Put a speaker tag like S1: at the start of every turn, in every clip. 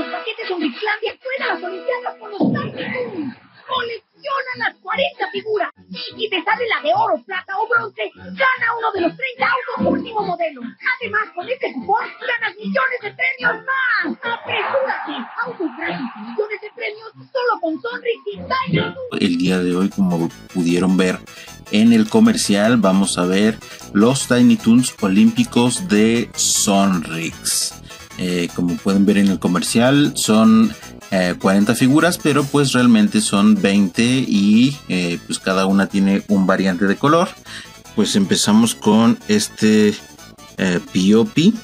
S1: los paquetes Sonrixlandia a las Olimpiadas con los Toons. Colecciona las 40 figuras y te sale la de oro, plata o bronce, gana uno de los 30 autos último modelo. Además, con este cupón ganas millones de premios más. ¡Apresúrate! Autos gratis millones de premios solo con Sonrix y Toons.
S2: El día de hoy, como pudieron ver en el comercial, vamos a ver los Tiny Toons olímpicos de Sonrix. Eh, como pueden ver en el comercial, son 40 eh, figuras, pero pues realmente son 20 y eh, pues cada una tiene un variante de color. Pues empezamos con este POP.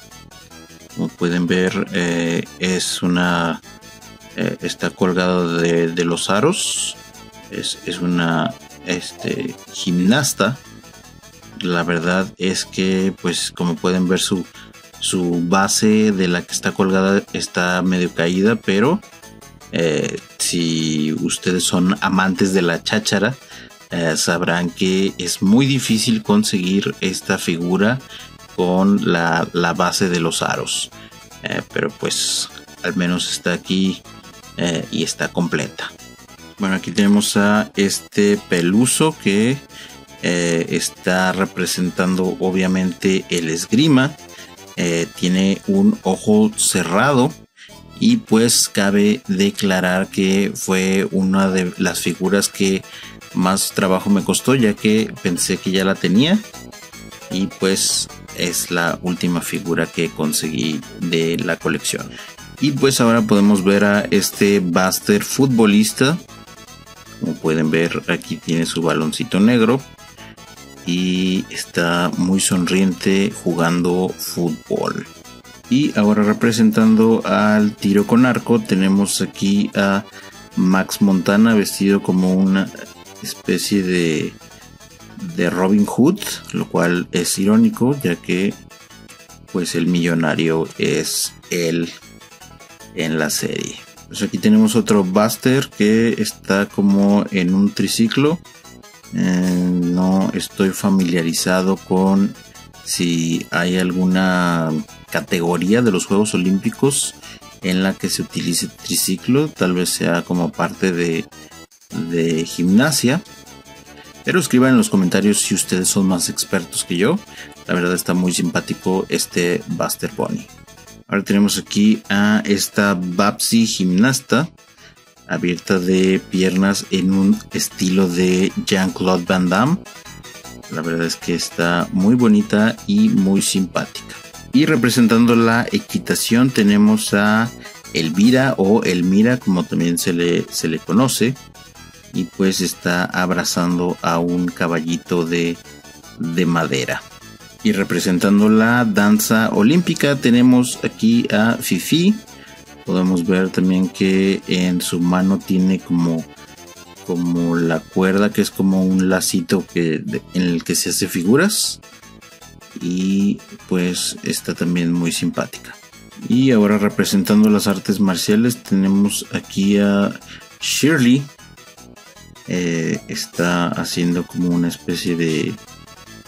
S2: Como pueden ver, es una. está colgado de, los aros. Es, es una este, gimnasta. La verdad es que, pues, como pueden ver, su, su base de la que está colgada está medio caída, pero eh, si ustedes son amantes de la cháchara, eh, sabrán que es muy difícil conseguir esta figura con la, base de los aros. Eh, pero pues al menos está aquí y está completa. Bueno, aquí tenemos a este peluso que está representando obviamente el esgrima. Tiene un ojo cerrado y pues cabe declarar que fue una de las figuras que más trabajo me costó ya que pensé que ya la tenía y pues es la última figura que conseguí de la colección. Y pues ahora podemos ver a este Buster futbolista. Como pueden ver aquí tiene su baloncito negro y está muy sonriente jugando fútbol y ahora representando al tiro con arco tenemos aquí a Max Montana vestido como una especie de, de Robin Hood, lo cual es irónico ya que pues el millonario es él en la serie. Pues aquí tenemos otro Buster que está como en un triciclo. Eh, no estoy familiarizado con si hay alguna categoría de los Juegos Olímpicos en la que se utilice triciclo, tal vez sea como parte de, de gimnasia. Pero escriban en los comentarios si ustedes son más expertos que yo. La verdad está muy simpático este Buster Bunny. Ahora tenemos aquí a esta Babsy gimnasta abierta de piernas en un estilo de Jean-Claude Van Damme. La verdad es que está muy bonita y muy simpática. Y representando la equitación tenemos a Elvira o Elmira, como también se le, se le conoce. Y pues está abrazando a un caballito de, de madera. Y representando la danza olímpica tenemos aquí a Fifi. Podemos ver también que en su mano tiene como, como la cuerda que es como un lacito que, en el que se hace figuras y pues está también muy simpática. Y ahora representando las artes marciales tenemos aquí a Shirley. Eh, está haciendo como una especie de,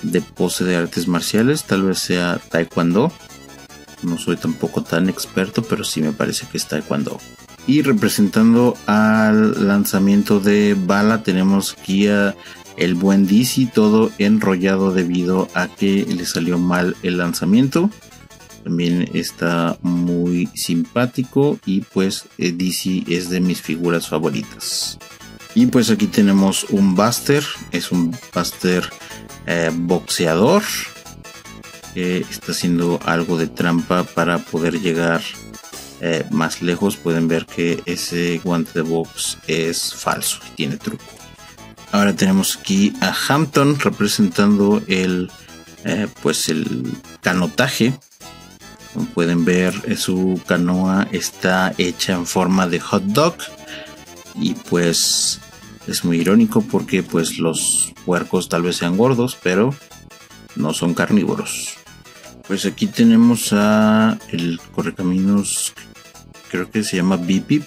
S2: de pose de artes marciales, tal vez sea taekwondo. No soy tampoco tan experto, pero sí me parece que es taekwondo. Y representando al lanzamiento de bala tenemos aquí a el buen DC todo enrollado debido a que le salió mal el lanzamiento. También está muy simpático y pues eh, DC es de mis figuras favoritas. Y pues aquí tenemos un Buster, es un Buster eh, boxeador que está haciendo algo de trampa para poder llegar eh, más lejos. Pueden ver que ese guante de box es falso y tiene truco. Ahora tenemos aquí a Hampton representando el, eh, pues el canotaje. Como pueden ver, eh, su canoa está hecha en forma de hot dog. Y pues es muy irónico porque pues los puercos tal vez sean gordos, pero no son carnívoros. Pues aquí tenemos a el correcaminos, creo que se llama Bip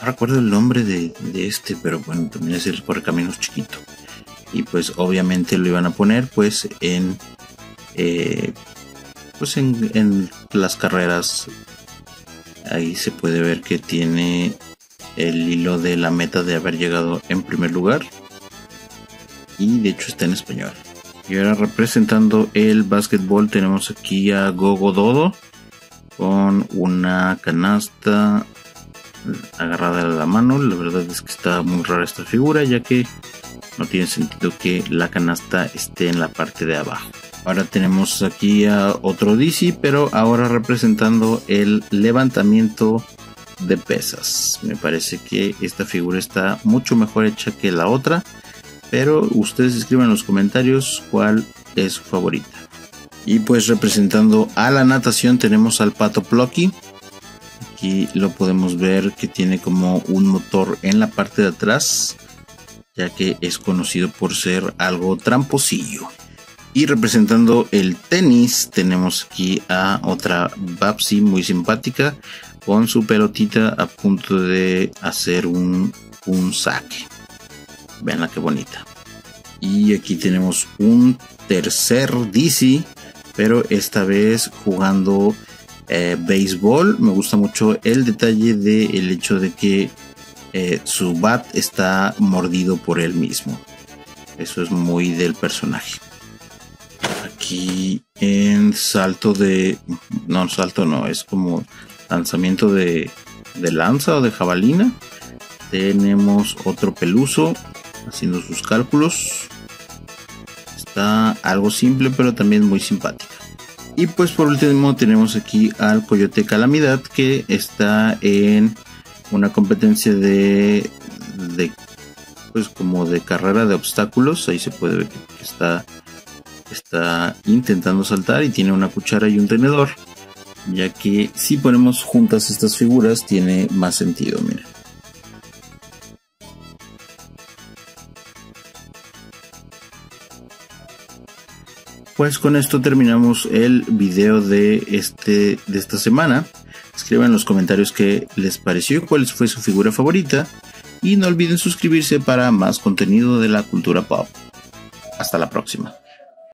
S2: no recuerdo el nombre de, este, pero bueno, también es el correcaminos chiquito. Y pues obviamente lo iban a poner pues en eh, pues en, las carreras Ahí se puede ver que tiene el hilo de la meta de haber llegado en primer lugar. Y de hecho está en español. Y ahora representando el básquetbol tenemos aquí a Gogo Dodo con una canasta agarrada a la mano. La verdad es que está muy rara esta figura ya que no tiene sentido que la canasta esté en la parte de abajo. Ahora tenemos aquí a otro DC, pero ahora representando el levantamiento de pesas. Me parece que esta figura está mucho mejor hecha que la otra, pero ustedes escriban en los comentarios cuál es su favorita. Y pues representando a la natación tenemos al pato Plucky. Aquí lo podemos ver que tiene como un motor en la parte de atrás, ya que es conocido por ser algo tramposillo. Y representando el tenis tenemos aquí a otra Babsy muy simpática con su pelotita a punto de hacer un, un saque. Vean qué bonita. Y aquí tenemos un tercer DC, pero esta vez jugando eh, béisbol. Me gusta mucho el detalle del hecho de que eh, su bat está mordido por él mismo. Eso es muy del personaje. Aquí en salto de... No, salto no, es como lanzamiento de, lanza o de jabalina. Tenemos otro peluso haciendo sus cálculos. Está algo simple pero también muy simpática. Y pues por último tenemos aquí al Coyote Calamidad que está en una competencia de, pues como de carrera de obstáculos. Ahí se puede ver que está, está intentando saltar y tiene una cuchara y un tenedor ya que si ponemos juntas estas figuras tiene más sentido, miren. Pues con esto terminamos el video de, este, de esta semana. Escriban en los comentarios qué les pareció, cuál fue su figura favorita. Y no olviden suscribirse para más contenido de la cultura pop. Hasta la próxima.